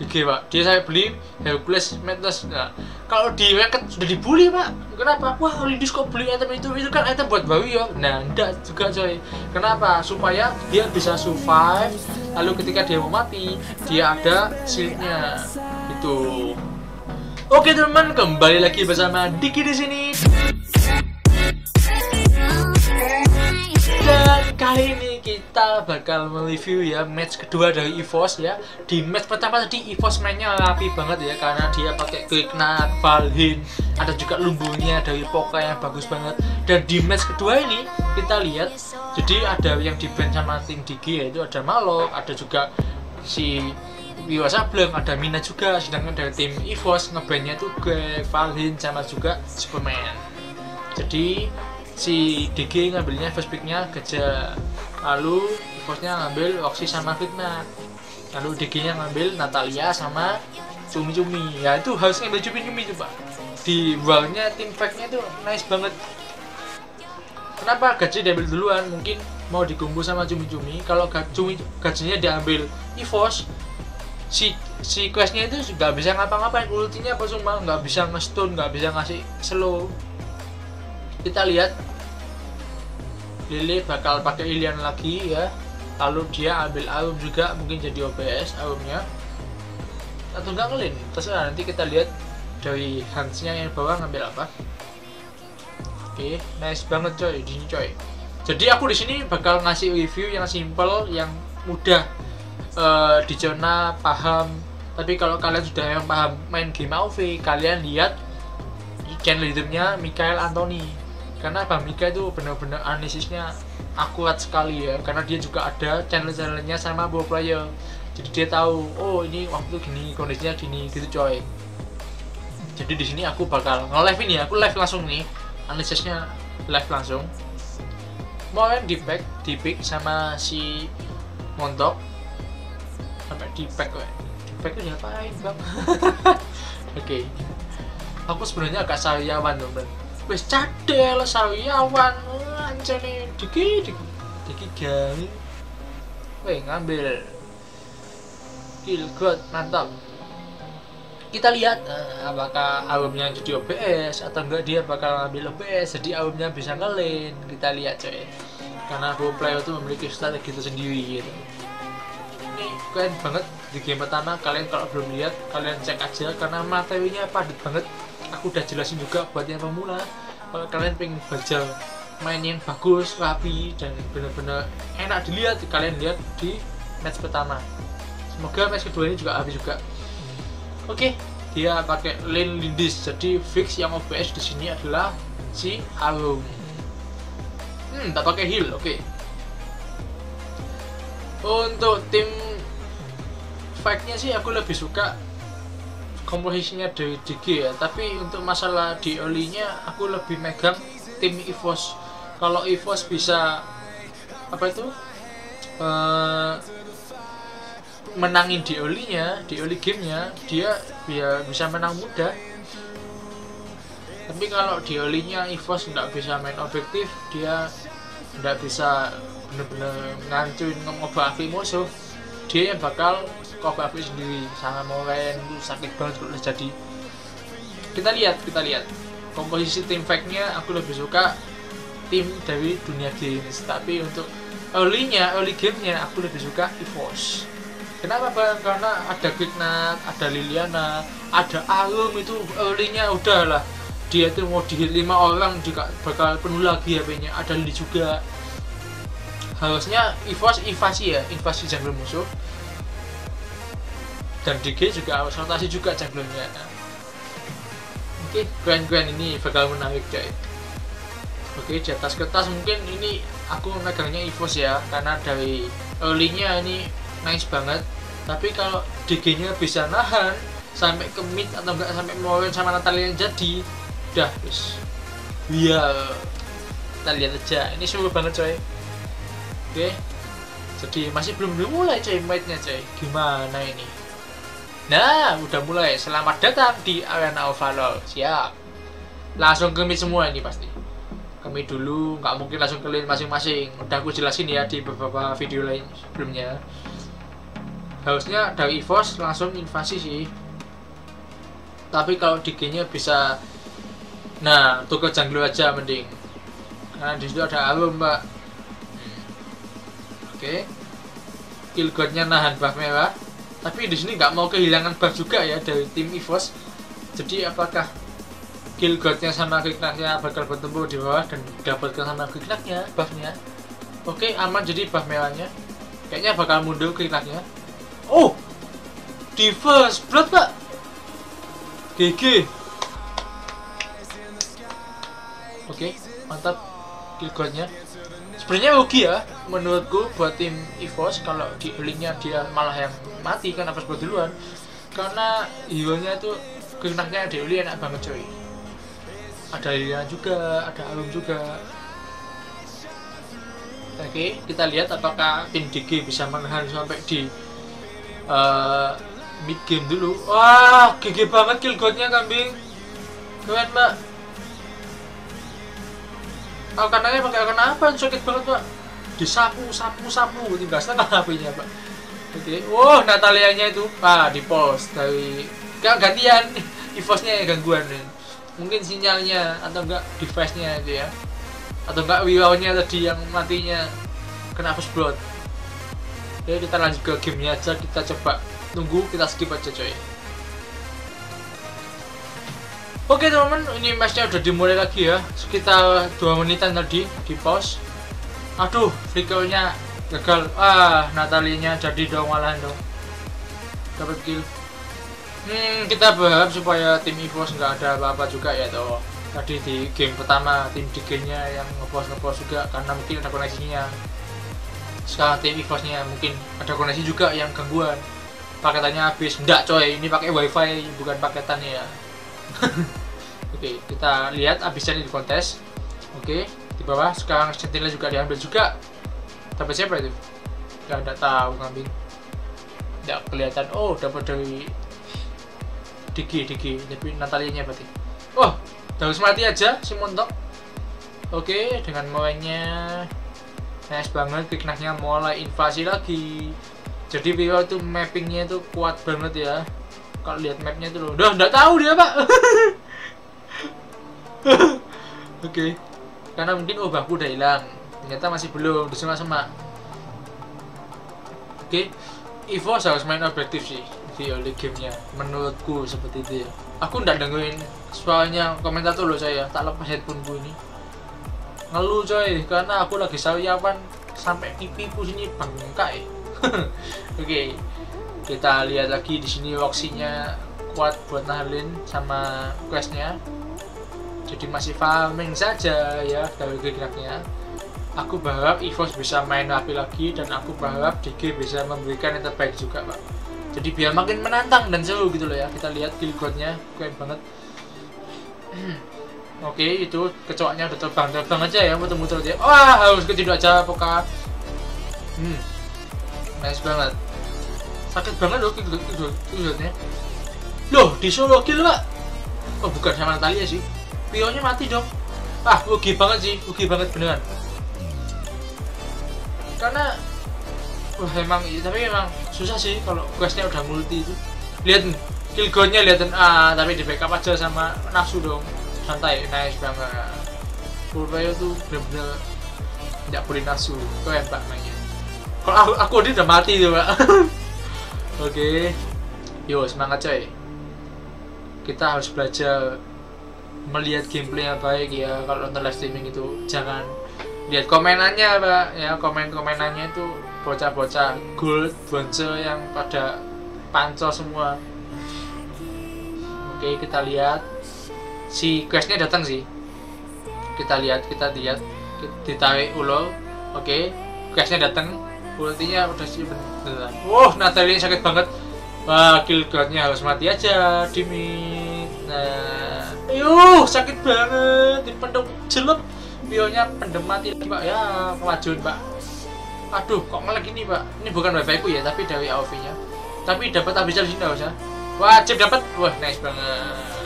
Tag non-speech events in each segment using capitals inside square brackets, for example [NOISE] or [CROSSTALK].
DG pak. Dia saya beli Hercules Matters nah kalau di market sudah dibully pak. Kenapa? Wah Lindis kok beli item itu? Itu kan item buat bawi ya. Nah enggak juga coy. Kenapa? Supaya dia bisa survive. Lalu ketika dia mau mati dia ada shieldnya itu. Oke teman kembali lagi bersama Diki di sini kali ini kita bakal mereview ya match kedua dari EVOS ya. Di match pertama tadi EVOS mainnya rapi banget ya karena dia pakai Kliknak, Valhin ada juga lumbunya dari Poka yang bagus banget. Dan di match kedua ini kita lihat jadi ada yang di band sama tim Digi yaitu ada Malok ada juga si Wiwa Sableng, ada Mina juga. Sedangkan dari tim EVOS ngebandnya tuh gue Valhin sama juga Superman. Jadi si DG ngambilnya first picknya Gajah lalu Evosnya ngambil Roxy sama Fitna lalu DG nya ngambil Natalia sama Cumi Cumi ya itu harus ngambil Cumi Cumi coba. Di wallnya tim packnya tuh nice banget. Kenapa Gajah diambil duluan? Mungkin mau dikumpul sama Cumi Cumi kalau Cumi Gajahnya diambil Evos si si questnya itu nggak bisa ngapa-ngapain. Ultinya apa cuma nggak bisa nge-stun nggak bisa ngasih slow. Kita lihat Lily bakal pakai Ilian lagi ya. Lalu dia ambil Arum juga mungkin jadi OBS Arumnya atau enggak ngelin terserah. Nanti kita lihat dari Hansnya yang bawah ngambil apa. Oke nice banget coy di sini coy. Jadi aku di sini bakal ngasih review yang simple yang mudah. Uh, dicerna paham. Tapi kalau kalian sudah yang paham main game AoV kalian lihat channel leadernya Mikael Anthony karena Bang Mika itu benar-benar analisisnya akurat sekali ya. Karena dia juga ada channel-channelnya sama pro player jadi dia tahu oh ini waktu gini kondisinya gini gitu coy. Jadi di sini aku bakal nge-live ini aku live langsung nih. Analisisnya live langsung. Mau di pack di pick sama si montok. Sampai di pack kok di pack itu ngapain bang? [LAUGHS] Oke. Okay. aku sebenarnya agak sariawan loh wis cadel sawiyawan. Ancene diki diki diki gawe. Weh ngambil. Kill god mantap. Kita lihat uh, apakah albumnya jadi OBS atau enggak dia bakal ngambil OBS jadi albumnya bisa ngelin kita lihat coy. Karena pro player itu memiliki strategi tersendiri gitu. Ini keren banget di game pertama. Kalian kalau belum lihat kalian cek aja. Karena materinya padat banget aku udah jelasin juga buat yang pemula kalau kalian pengen baca main yang bagus, rapi dan benar-benar enak dilihat kalian lihat di match pertama. Semoga match kedua ini juga habis juga. Oke okay, dia pakai lane lindis. Jadi fix yang OBS di sini adalah si Arum hmm tak pakai heal oke. Okay. untuk tim fight-nya sih aku lebih suka komposisinya dari DG ya. Tapi untuk masalah di early-nya aku lebih megang tim EVOS. Kalau EVOS bisa apa itu? Uh, menangin di early-nya di early game-nya dia biar bisa menang mudah. Tapi kalau di early-nya EVOS nggak bisa main objektif dia nggak bisa bener-bener ngancuin ngobah musuh. Dia yang bakal kok aku sendiri sangat moren itu sakit banget kalau jadi. Kita lihat kita lihat. Komposisi tim fact-nya aku lebih suka tim dari dunia games. Tapi untuk early-nya early game-nya aku lebih suka EVOS. Kenapa bang? Karena ada Quicknut ada Liliana ada Arum itu early-nya udah lah. Dia tuh mau di lima orang juga bakal penuh lagi HP-nya ada Lili juga. Harusnya EVOS invasi ya invasi jungle musuh dan DG juga harus rotasi juga junglernya oke grand grand ini bakal menarik coy oke di atas kertas mungkin ini aku megangnya EVOS ya karena dari early-nya ini nice banget. Tapi kalau DG nya bisa nahan sampai ke mid atau enggak sampai Moren sama Natalia yang jadi udah terus biar kita lihat aja ini seru banget coy oke. Jadi masih belum mulai coy main-nya coy gimana ini Nah, udah mulai. Selamat datang di Arena Overlord. Siap. Langsung ke semua ini pasti. Kami dulu, nggak mungkin langsung ke masing-masing. Udah aku jelasin ya di beberapa video lain sebelumnya. harusnya dari EVOS langsung invasi sih tapi kalau di nya bisa nah tuker jungle aja mending karena di situ ada arum mbak hmm. oke okay. killgodnya nahan buff merah tapi di sini nggak mau kehilangan buff juga ya dari tim EVOS. Jadi apakah killgodnya sama kliknaknya bakal bertemu di bawah dan dapatkan sama kliknaknya buffnya? Oke aman jadi buff merahnya. Kayaknya bakal mundur kliknaknya oh! Di first blood pak! GG oke mantap killgodnya sebenarnya rugi ya menurutku buat tim EVOS kalau di linknya dia malah yang mati kan apa sebut duluan. Karena hero nya itu kliknaknya di enak banget coy. Ada Liliana juga ada Alum juga. Oke, kita lihat apakah tim DG bisa menahan sampai di uh, mid game dulu. Wah gigi banget kill godnya kambing. Keren mbak Alkananya pakai Alkan apa sakit banget mbak disapu sapu sapu tinggal setengah HP-nya pak oke wow Natalianya itu ah di post dari gak gantian [LAUGHS] EVOS-nya gangguan ya. mungkin sinyalnya atau enggak device-nya itu ya. Atau enggak wiwaunya tadi yang matinya kena push blood. Kita lanjut ke gamenya aja kita coba tunggu kita skip aja coy. Oke teman-teman, ini matchnya udah dimulai lagi ya. Sekitar 2 menitan tadi di pause Aduh, flickernya gagal. Ah, Natalinya jadi dong malahan dong. Dapat kill. Hmm, kita berharap supaya tim EVOS nggak ada apa-apa juga ya toh. Tadi di game pertama, tim DG nya yang ngepost-ngepost juga Karena mungkin ada koneksinya. Sekarang tim EVOS-nya mungkin ada koneksi juga yang gangguan. Paketannya habis. Enggak coy ini pakai wifi bukan paketannya ya. [LAUGHS] Oke kita lihat habisnya di kontes. Oke di bawah sekarang sentinel juga diambil juga. Dapat siapa itu? Ya enggak tahu kambing. Enggak kelihatan. Oh dapat dari Digi Digi. Tapi Natalianya berarti oh harus mati aja si montok. Oke dengan mulainya nice banget kliknaknya mulai invasi lagi. Jadi Vivo itu mappingnya itu kuat banget ya. Kalau lihat mapnya itu loh. Udah nggak tahu dia pak. [LAUGHS] Oke. Karena mungkin obatku udah hilang. Ternyata masih belum di semak-semak. Oke okay. Evo harus main objektif sih di early gamenya menurutku seperti itu ya. Aku nggak dengerin suaranya komentator loh saya. Tak lepas headphone gue ini. Ngeluh coy karena aku lagi sariawan sampai pipiku sini bengkak [LAUGHS] Oke, kita lihat lagi di sini waksinya kuat buat nahalin sama questnya. Jadi masih farming saja ya dari geraknya. Aku berharap EVOS bisa main api lagi dan aku berharap DG bisa memberikan yang terbaik juga pak. Jadi biar makin menantang dan seru gitu loh ya. Kita lihat kill keren banget. [CLEARS THROAT] Oke, itu kecoaknya udah terbang-terbang aja ya, muter-muter aja. Wah, harus ketidur aja, poka. Hmm, nice banget sakit banget loh kill loh di solo kill pak oh bukan sama Natalia sih pionnya mati dong ah rugi banget sih rugi banget beneran. Karena wah emang iya, tapi emang susah sih kalau questnya udah multi itu. Lihat nya lihat ah tapi di backup aja sama nafsu dong. Santai nice banget. Player tuh bener-bener tidak boleh nafsu. Keren pak mainnya. Kalau aku, aku dia udah mati tuh pak. [LAUGHS] Oke. Okay. yo semangat coy. Kita harus belajar melihat gameplay yang baik ya kalau nonton live streaming itu jangan lihat komenannya pak. Ya komen komenannya itu bocah-bocah gold bonce yang pada panco semua. Oke kita lihat. Si questnya datang sih. Kita lihat kita lihat. Ditarik ulo. Oke questnya datang. Ultinya udah sih beneran. Wow Natalie sakit banget. Wah kill harus mati aja Dimi. Nah yuh sakit banget dipendem jelek bionya pendem mati lagi pak ya kemajuan pak aduh kok malah gini pak ini bukan wifi ku ya tapi dari AOV nya tapi dapat habis dari sini usah wajib dapat wah nice banget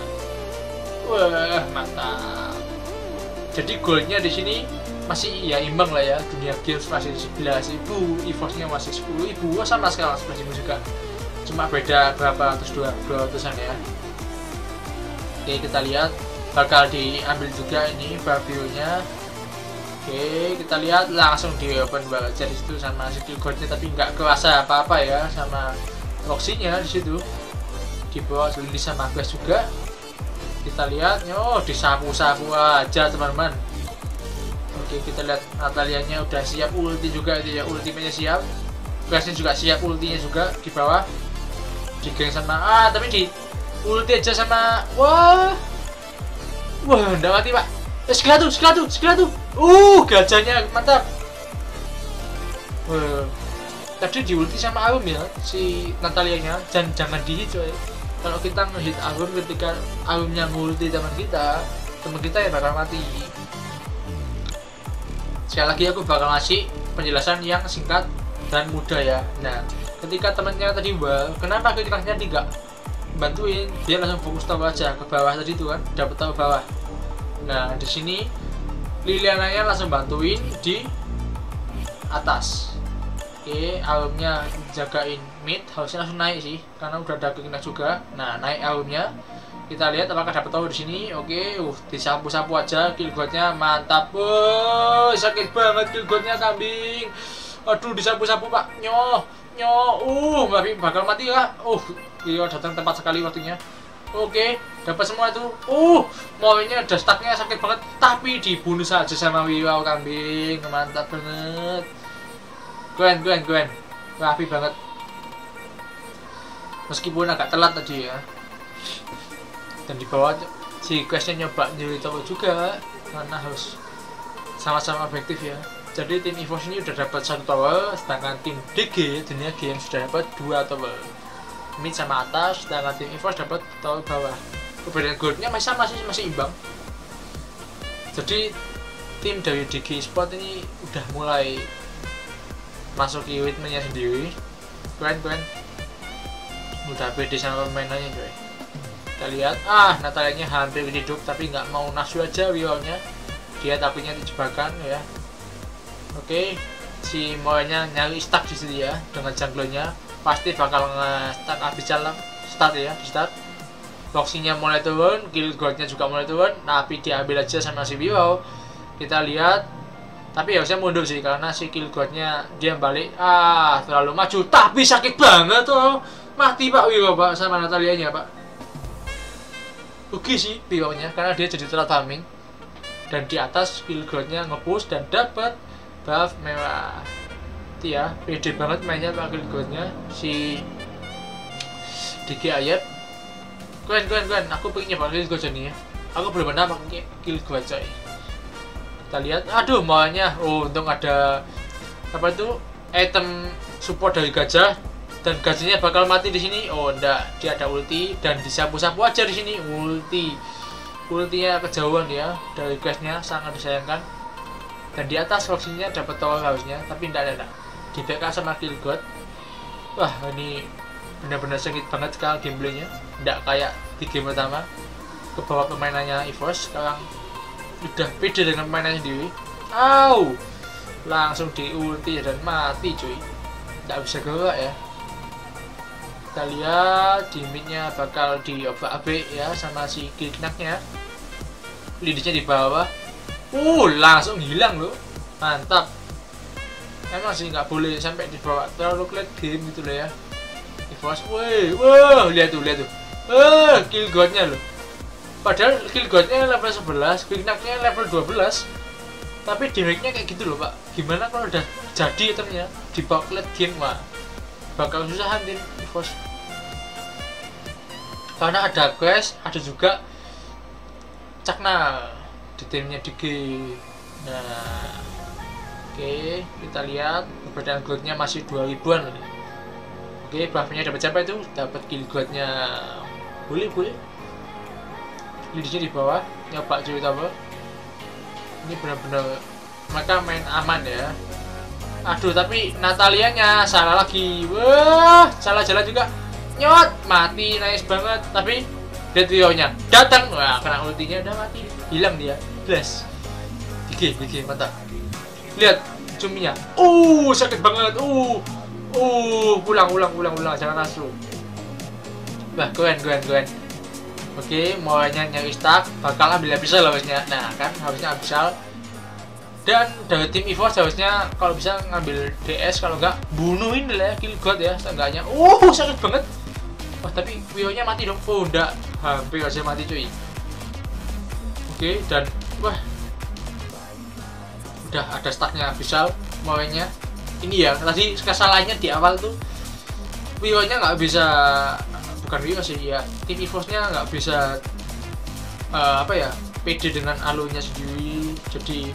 wah mantap jadi goalnya di sini masih ya imbang lah ya dunia games masih 11 ribu EVOS-nya masih 10 ribu sama sekarang 11 ribu juga cuma beda berapa ratus dua ratusan ya oke kita lihat. Bakal diambil juga ini barbionya oke kita lihat langsung di open jadi situ sama skill code tapi nggak kerasa apa-apa ya sama loxinya di situ. Di bawah tulis sama gas juga. Kita lihat oh disapu-sapu aja teman-teman. Oke kita lihat Natalianya udah siap ulti juga itu ya ultimenya siap. Gasnya juga siap ultinya juga di bawah. Digeng sama ah tapi di ulti aja sama wah. Wah udah mati pak. Eh skill tuh skill tuh skill tuh. Uh gajahnya mantap. Wah. Tadi di ulti sama Arum ya si Natalianya. Dan jangan dihit coy. Kalau kita ngehit Arum ketika Arumnya ngulti teman kita teman kita ya bakal mati. Sekali lagi aku bakal ngasih penjelasan yang singkat dan mudah ya. Nah ketika temannya tadi wah kenapa ketikanya tidak bantuin dia langsung fokus tahu aja ke bawah tadi tuh kan dapat tahu bawah. Nah di sini Liliananya langsung bantuin di atas. Oke albumnya jagain mid harusnya langsung naik sih karena udah ada kena juga. Nah naik albumnya. Kita lihat apakah dapat tahu di sini. Oke uh disapu-sapu aja kill mantap oh sakit banget kill kambing. Aduh disapu-sapu pak. Nyoh nyo uh bakal mati ya uh iya datang tempat sekali waktunya. Oke dapat semua itu. Uh maunya udah stucknya sakit banget tapi dibunuh saja sama Wiwau kambing. Mantap banget. Gwen Gwen Gwen. Rapi banget. Meskipun agak telat tadi ya. Dan di bawah si questnya nyoba nyuri tahu juga karena harus sama-sama efektif ya. Jadi tim EVOS ini udah dapat satu tower sedangkan tim DG dunia game sudah dapat dua tower mid sama atas sedangkan tim EVOS dapat tower bawah. Perbedaan goldnya masih sama masih masih imbang. Jadi tim dari DG Sport ini udah mulai masuk ke ritmenya sendiri. Keren keren. Udah pede sama permainannya coy. Kita lihat. Ah Natalianya hampir hidup tapi nggak mau nasu aja wiwanya dia tapinya dijebakan ya. Oke, si Moenya nyari stuck di sini ya dengan junglernya pasti bakal nge-start habis jalan start ya start. Boxingnya mulai turun kill goldnya juga mulai turun tapi diambil aja sama si Biro kita lihat. Tapi harusnya mundur sih karena si kill goldnya dia balik ah terlalu maju. Tapi sakit banget tuh. Mati pak Wiro pak sama Natalia nya pak. Oke sih Biro nya karena dia jadi telat timing dan di atas kill goldnya ngepush dan dapat buff mewah itu ya pede banget mainnya pakai godnya si Diki Ayat. Keren keren keren. Aku pengen nyoba kill nih ya aku belum pernah pakai kill god coy kita lihat. Aduh maunya. Oh untung ada apa itu item support dari gajah. Dan gajahnya bakal mati di sini. Oh enggak dia ada ulti dan disapu-sapu aja di sini. Ulti. Ultinya kejauhan ya. Dari questnya sangat disayangkan. Dan di atas opsinya dapat tower harusnya tapi tidak ada di backup sama kill god wah ini benar-benar sengit banget sekarang gameplaynya. Tidak kayak di game pertama. Ke bawah permainannya EVOS sekarang udah beda dengan permainannya sendiri. Au! Langsung di ulti dan mati cuy. Tidak bisa gerak ya. Kita lihat di midnya bakal diobak-abik ya sama si kidnapnya lidahnya di bawah. Uh, langsung hilang loh. Mantap. Emang sih nggak boleh sampai dibawa terlalu klik game gitu loh ya. Evos, woi, wah, lihat tuh, lihat tuh. Eh, kill godnya loh. Padahal kill godnya level 11, quick nya level 12. Tapi damage-nya kayak gitu loh, Pak. Gimana kalau udah jadi itemnya dibawa klik game, Pak? Bakal susah tim Evos. Karena ada quest, ada juga cakna di timnya DG nah oke kita lihat. Perbedaan goldnya masih 2 ribuan. Oke buffnya dapat siapa itu? Dapat kill goldnya. Boleh boleh. Lidahnya di bawah. Nyoba cuy apa ini benar-benar mereka main aman ya. Aduh tapi Natalianya salah lagi. Wah salah jalan juga. Nyot mati. Nice banget. Tapi Detrionya datang. Wah kena ultinya. Udah mati. Hilang dia. Blast gigi gigi mantap lihat cuminya uh sakit banget uh uh ulang ulang ulang ulang jangan nasu Wah, keren, keren, keren. Oke, maunya nyari stack, bakal ambil Abyssal harusnya. Nah, kan harusnya Abyssal. Dan dari tim EVOS harusnya kalau bisa ngambil DS, kalau enggak bunuhin lah ya, kill god ya, seenggaknya. Uh, sakit banget. Wah, tapi Wio-nya mati dong. Oh, enggak. Hampir aja mati cuy. Oke, dan wah. Udah ada stacknya Abyssal, maunya. Ini ya, tadi kesalahannya di awal tuh Wio-nya nggak bisa bukan Rio sih ya tim EVOS-nya nggak bisa uh, apa ya pede dengan alurnya sendiri jadi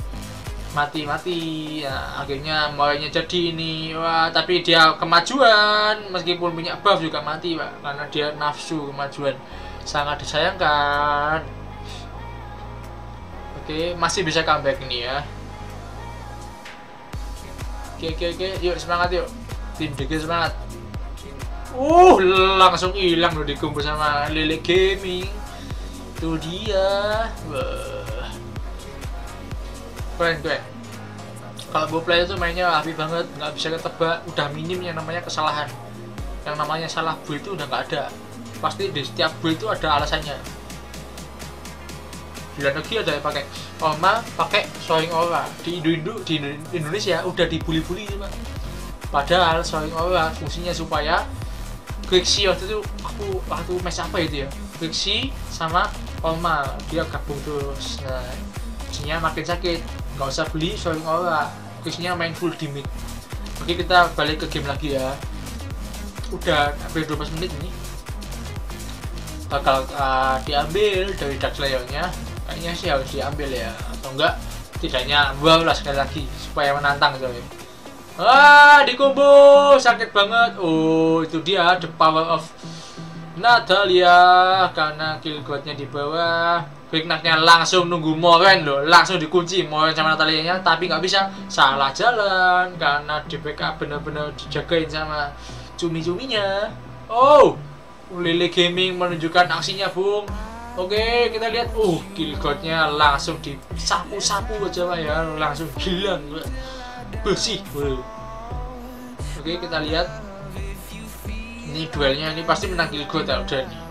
mati-mati ya akhirnya mulainya jadi ini wah tapi dia kemajuan meskipun punya buff juga mati pak karena dia nafsu kemajuan sangat disayangkan oke masih bisa comeback ini ya oke oke oke yuk semangat yuk tim DG semangat Uh, langsung hilang loh dikumpul sama Lele Gaming. Itu dia. Wah. Keren, keren. Kalau gue play itu mainnya rapi banget, nggak bisa ketebak, udah minim yang namanya kesalahan. Yang namanya salah build itu udah nggak ada. Pasti di setiap build itu ada alasannya. Di lagi ada yang pakai Oma pakai sewing aura di Indo, di Indonesia udah dibully-bully pak. Padahal sewing aura fungsinya supaya Quixi waktu itu aku waktu match apa itu ya? Quixi sama Oma dia gabung terus. Nah Quixi-nya makin sakit. Nggak usah beli Soling Aura Quixi-nya main full dimit oke kita balik ke game lagi ya. Udah hampir 12 menit ini. Bakal uh, diambil dari Dark Slayer-nya kayaknya sih harus diambil ya atau enggak tidaknya wow lah sekali lagi supaya menantang coy Ah, dikubur sakit banget. Oh, itu dia the power of Natalia karena kill godnya di bawah. Quicknacknya langsung nunggu Moren loh, langsung dikunci Moren sama Natalia nya, tapi nggak bisa salah jalan karena di backup benar-benar dijagain sama cumi-cuminya. Oh, Lily Gaming menunjukkan aksinya, Bung. Oke, kita lihat. Uh, kill godnya langsung disapu-sapu aja ya, langsung hilang bersih oke kita lihat. Ini duelnya ini pasti menang Gilgot ya udah nih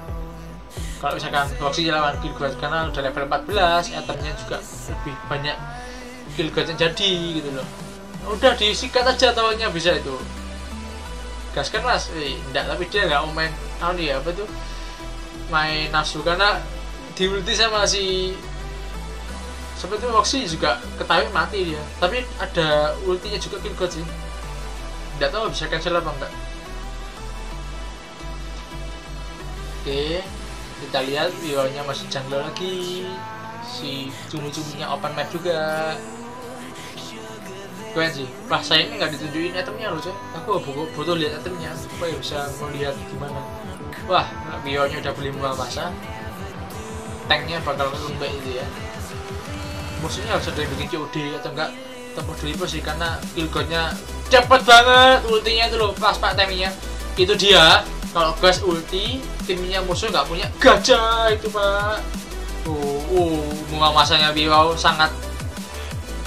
kalau misalkan boxing lawan Gilgot karena udah level 14 itemnya juga lebih banyak Gilgot yang jadi gitu loh. Udah disikat aja tawannya bisa itu. Gas mas. Eh, enggak tapi dia nggak mau main tahu nih apa tuh main nafsu karena di ulti sama si seperti Roxy juga ketahui mati dia. Tapi ada ultinya juga kill god sih. Tidak tahu bisa cancel apa enggak oke kita lihat bionya masih jungler lagi. Si cumi-cuminya open map juga. Keren sih. Pas saya ini nggak ditunjukin itemnya loh coy aku butuh, butuh lihat itemnya supaya bisa melihat gimana. Wah bionya udah beli murah masa tanknya bakal lembek itu ya. Musuhnya harus ada yang bikin COD atau enggak tempat deliver sih karena killgodnya cepet banget ultinya itu loh pas pak timingnya itu dia kalau gas ulti timnya musuh nggak punya gajah itu pak. Uh, uh bunga masanya Biwau sangat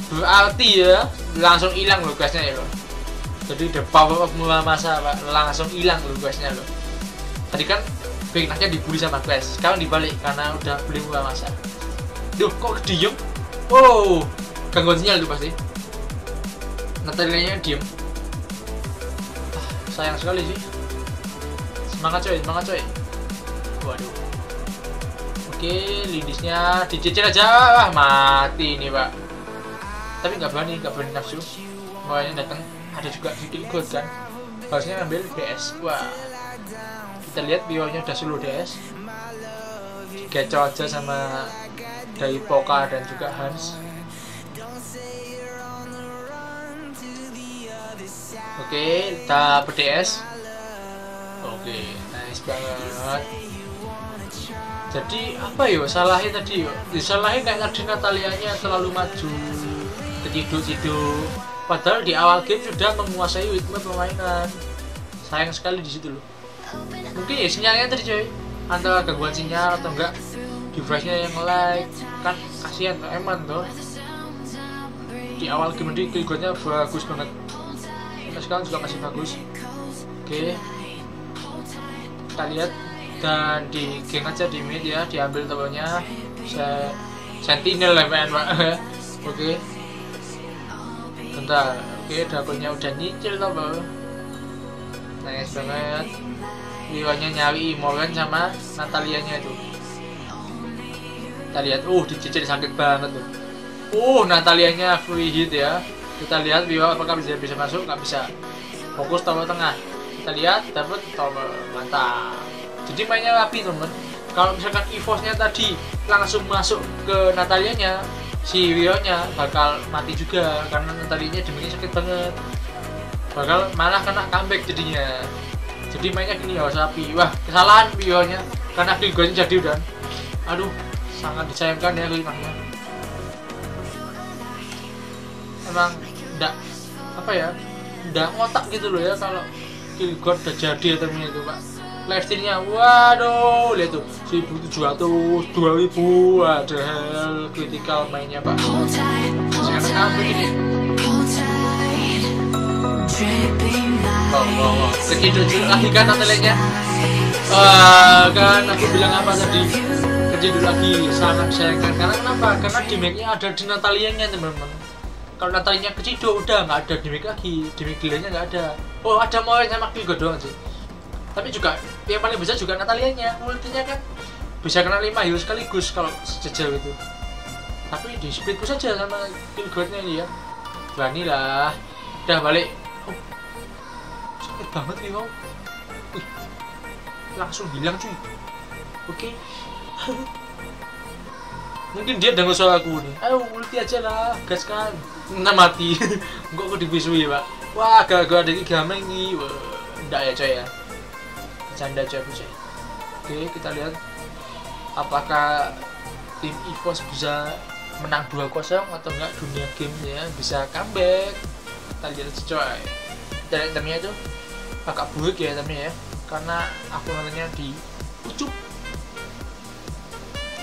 berarti ya langsung hilang loh gasnya ya loh jadi the power of bunga masa pak langsung hilang loh gasnya loh. Tadi kan Bengkaknya dibully sama gas sekarang dibalik karena udah beli bunga masa duh kok diem Wow, gangguan sinyal itu pasti. Natalianya diem. Ah, sayang sekali sih. Semangat coy, semangat coy. Waduh. Oke, lindisnya dicicil aja. Wah, mati ini pak. Tapi nggak berani, nggak berani nafsu. Makanya datang ada juga bikin gold kan. Harusnya ngambil DS. Wah. Kita lihat bionya udah solo DS. Gacor aja sama dari Poka dan juga Hans. Oke kita PDS oke nice banget. Jadi apa yo salahnya tadi yo? Disalahnya kayak tadi Natalianya terlalu maju tertidur-tidur. Padahal di awal game sudah menguasai ritme permainan. Sayang sekali di situ loh mungkin ya sinyalnya tadi coy antara gangguan sinyal atau enggak device nya yang like kan kasihan tuh eman tuh di awal game ini killgodnya bagus banget. Sampai sekarang juga masih bagus. Oke. Kita lihat. Dan di geng aja di mid ya diambil towernya. Saya sentinel ya pak. [LAUGHS] Oke. Bentar. Oke dapurnya udah nyicil tower nice banget Liwanya nyari Morgan sama Natalianya itu. Kita lihat uh dicicil sakit banget tuh. Uh Natalianya free hit ya. Kita lihat Viva apakah bisa bisa masuk? Nggak bisa. Fokus tower tengah. Kita lihat dapat tower mantap. Jadi mainnya rapi temen kalau misalkan evosnya tadi langsung masuk ke Natalianya si Rio nya bakal mati juga. Karena Natalianya demiknya sakit banget. Bakal malah kena comeback jadinya jadi mainnya gini harus rapi wah kesalahan Rio nya karena kill jadi udah. Aduh sangat disayangkan ya limahnya emang enggak apa ya enggak ngotak gitu loh ya kalau kill udah jadi itemnya itu pak. Lifestealnya waduh lihat tuh 1700 2000 ada critical mainnya pak. Sekarang apa ini Oh, oh, oh. Kejidul lagi kan natelenya Wah, kan aku bilang apa tadi Kejidul lagi sangat sayangkan Karena kenapa? Karena damage-nya ada di Natalianya teman-teman Kalau Natalianya keciduk udah nggak ada damage lagi Damage gilanya nggak ada Oh ada mau sama kill doang sih tapi juga yang paling besar juga Natalianya multinya kan bisa kena 5 hero sekaligus kalau sejauh itu tapi di split push aja sama Kilgordnya ini ya berani lah udah balik oh, sakit banget nih kau langsung hilang cuy. Oke. [LAUGHS] Mungkin dia dengar suara aku nih. Ayo ulti aja lah gas kan. Nah mati. [LAUGHS] Enggak aku dibisui pak. Wah gak-gak ada gameng nih. Wah enggak ya coy ya? Canda aja coy oke kita lihat apakah tim EVOS bisa menang 2-0 atau enggak dunia game ya bisa comeback. Kita lihat aja coy dari itemnya itu agak buruk ya itemnya ya. Karena aku nontonnya di ucup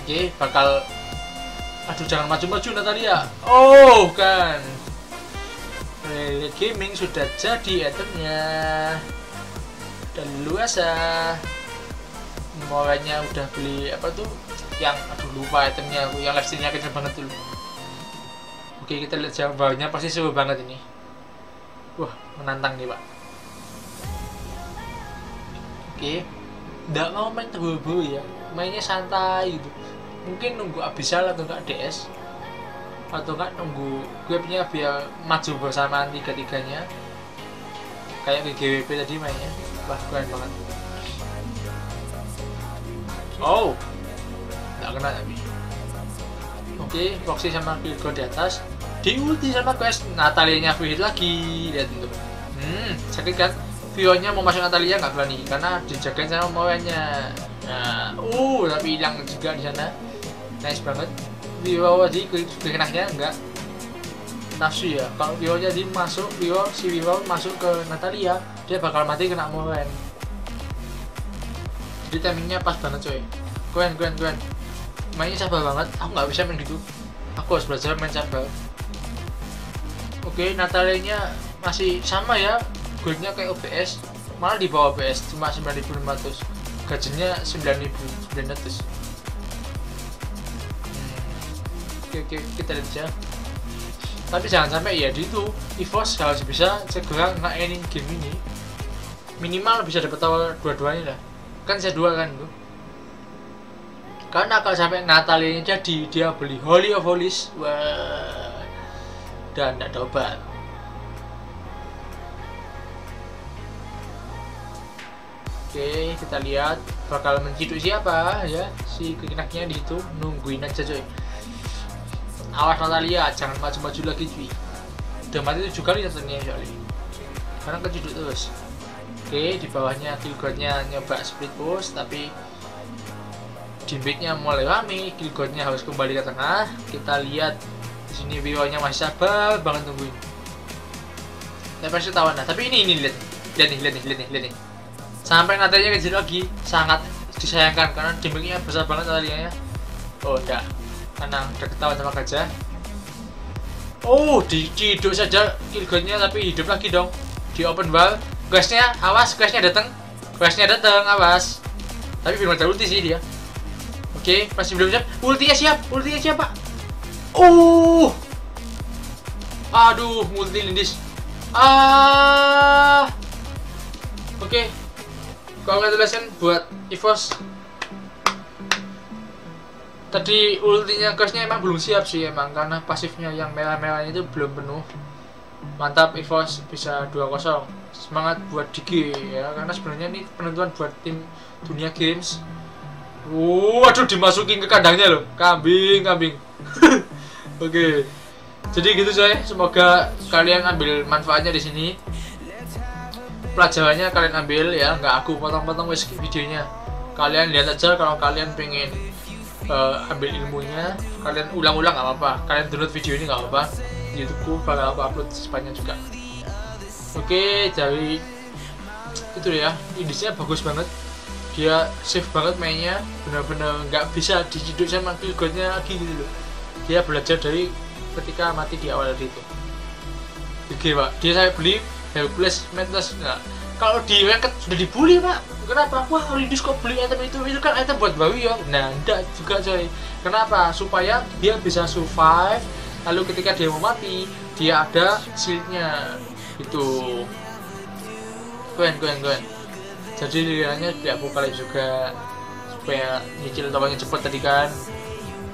oke bakal aduh jangan maju-maju Natalia. Oh kan. Relic Gaming sudah jadi itemnya. Dan luasa. Mulainya udah beli apa tuh? Yang aduh lupa itemnya aku. Yang live kecil banget dulu oke kita lihat siapa bawahnya. Pasti seru banget ini. Wah menantang nih pak oke. Nggak mau main terburu-buru ya mainnya santai gitu. Mungkin nunggu abisal atau enggak DS atau enggak nunggu gue punya biar maju bersama tiga-tiganya. Kayak di GWP tadi mainnya. Wah keren banget. Oh nggak kena tapi. Oke okay, Foxy sama Kirgo di atas. Di ulti sama quest. Natalia hit lagi. Lihat itu hmm sakit kan Vionya mau masuk Natalia nggak berani? Karena dijagain sama Moanya nah uh tapi hilang juga di sana. Nice banget. Vio tadi kenaknya enggak nafsu ya. Kalau Vio jadi masuk Vio si Vio masuk ke Natalia dia bakal mati kena Moen. Jadi timingnya pas banget coy. Gwen Gwen Gwen mainnya sabar banget. Aku nggak bisa main gitu. Aku harus belajar main sabar oke Natalianya masih sama ya goldnya kayak OBS malah di bawah OBS cuma 9500 gajinya 9000 900 oke oke kita lihat aja. Tapi jangan sampai ya di itu EVOS harus bisa segera ini game ini. Minimal bisa dapat awal dua-duanya lah. Kan saya dua kan tuh karena kalau sampai Natal ini jadi dia beli Holy of Holies wah dan ada obat oke kita lihat bakal menciduk siapa ya. Si kenaknya di itu nungguin aja coy awas Natalia jangan maju-maju lagi cuy. Udah mati tujuh kali ternyata soalnya. Karena keciduk terus. Oke di bawahnya killgodnya nyoba split push tapi dimbitnya mulai rame killgodnya harus kembali ke tengah. Kita lihat di sini nya masih sabar banget tungguin tapi pasti tahu nah tapi ini ini lihat. Lihat nih lihat nih lihat nih lihat nih sampai natanya kecil lagi sangat disayangkan karena dimbitnya besar banget tadi ya. Oh enggak karena udah ketahuan sama gajah. Oh diciduk saja killgoldnya tapi hidup lagi dong. Di open ball guysnya awas guysnya datang guysnya datang awas. Tapi belum ada ulti sih dia. Oke masih belum siap. Ultinya siap ultinya siap pak. Oh! Aduh multi lindis. Ah! Oke congratulations buat EVOS. Tadi ultinya gasnya emang belum siap sih emang karena pasifnya yang merah-merahnya itu belum penuh. Mantap EVOS bisa 2-0 semangat buat Digi ya. Karena sebenarnya ini penentuan buat tim dunia games. Waduh dimasukin ke kandangnya loh. Kambing kambing. [LAUGHS] Oke. Okay. jadi gitu coy semoga kalian ambil manfaatnya di sini pelajarannya kalian ambil ya nggak aku potong-potong videonya. Kalian lihat aja kalau kalian pengen uh, ambil ilmunya kalian ulang-ulang nggak apa-apa. Kalian download video ini nggak apa-apa. YouTubeku bakal aku upload sepanjang juga. Oke dari itu ya indisnya bagus banget. Dia safe banget mainnya benar-benar nggak bisa diciduk sama killgodnya lagi gitu loh. Dia belajar dari ketika mati di awal itu. Oke pak. Dia saya beli helpless mentas nah kalau di ranked sudah dibully pak. Kenapa? Wah Ridus kok beli item itu? Itu kan item buat bawi ya. Nah enggak juga coy. Kenapa? Supaya dia bisa survive lalu ketika dia mau mati dia ada shieldnya. Itu kuen kuen kuen jadi lihatnya tidak kali juga. Supaya nyicil tombaknya cepat tadi kan.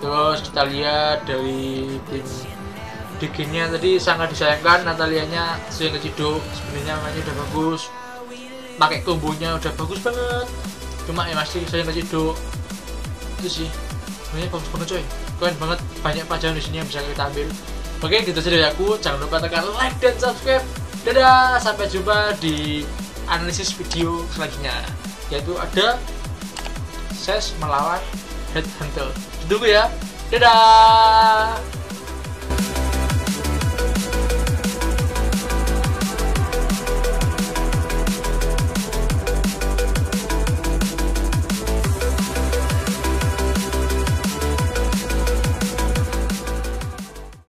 Terus kita lihat dari tim Diginnya tadi sangat disayangkan Natalianya sering keciduk sebenarnya mainnya udah bagus. Pakai kombonya udah bagus banget. Cuma ya masih nggak cedok itu sih. Ini bagus banget coy. Keren banget. Banyak pelajaran di sini yang bisa kita ambil. Oke gitu saja dari aku. Jangan lupa tekan like dan subscribe. Dadah. Sampai jumpa di analisis video selanjutnya. Yaitu ada ses melawan headhunter. Tunggu ya. Dadah